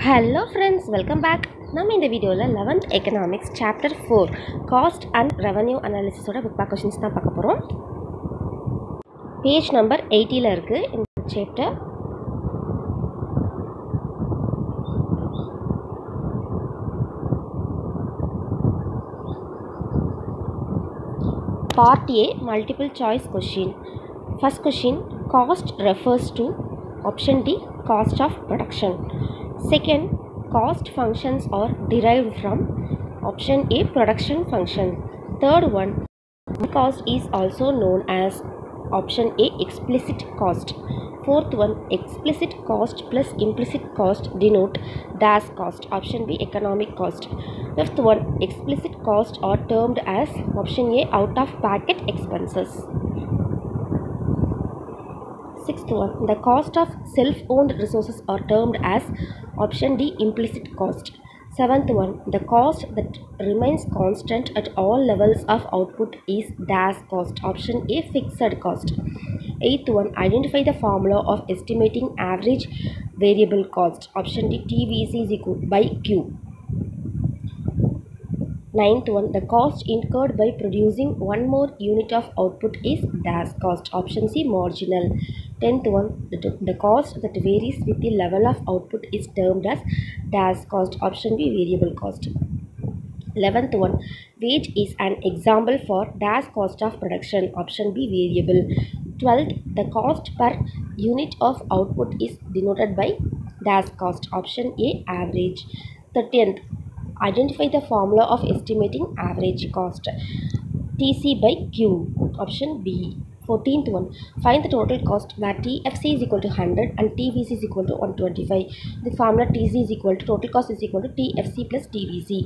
Hello friends welcome back நம்ம இந்த வீடியோவில் eleventh economics chapter four cost and revenue அனாலிசிஸோட book back questions தான் பார்க்க போகிறோம் பேஜ் நம்பர் எயிட்டியில் இருக்குது இந்த chapter part A multiple choice question first question cost refers to option D cost of production Second cost functions are derived from option A production function. Third one cost is also known as option A explicit cost. Fourth one explicit cost plus implicit cost denote dash cost. Option B economic cost. Fifth one explicit cost are termed as option A out of pocket expenses. Sixth one the cost of self owned resources are termed as option D implicit cost. Seventh one the cost that remains constant at all levels of output is dash cost. Option A fixed cost. Eighth one identify the formula of estimating average variable cost. Option D TVC is equal by Q. Ninth one, the cost incurred by producing one more unit of output is dash cost. Option C, marginal. Tenth one, the, the cost that varies with the level of output is termed as dash cost. Option B, variable cost. Eleventh one, wage is an example for dash cost of production. Option B, variable. Twelfth, the cost per unit of output is denoted by dash cost. Option A, average. Thirteenth, identify the formula of estimating average cost. Tc by q. Option b 14th one. Find the total cost where tfc is equal to 100 and tvc is equal to 125 the formula tc is equal to total cost is equal to tfc plus tvc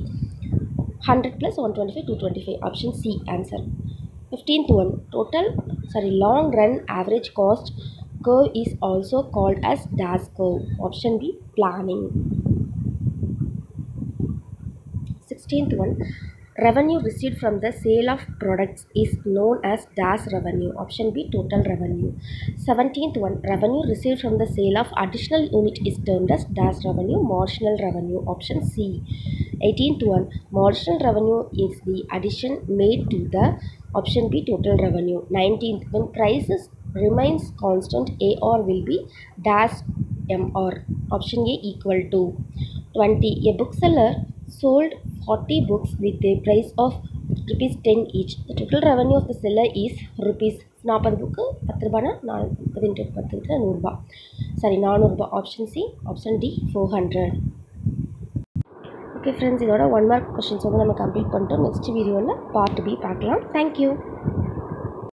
100 plus 125 225 option c answer. 15th one. Total sorry long run average cost curve is also called as dash curve. Option b planning 16th one revenue received from the sale of products is known as dash revenue option b total revenue. 17th one revenue received from the sale of additional unit is termed as dash revenue marginal revenue option c. 18th one marginal revenue is the addition made to the option b total revenue. 19th when prices remains constant ar will be dash mr option a equal to 20 a bookseller sold 40 books with a price of rupees 10 each. The total revenue of the seller is rupees நாற்பது book பத்து ரூபானா நாலு முப்பது into பத்து into நூறுரூபா sorry நானூறுரூபா option C option D four hundred okay friends இதோட one mark questions வந்து நம்ம கம்ப்ளீட் பண்ணிட்டோம். நெக்ஸ்ட் வீடியோவில் பார்ட் பி பார்க்கலாம். தேங்க்யூ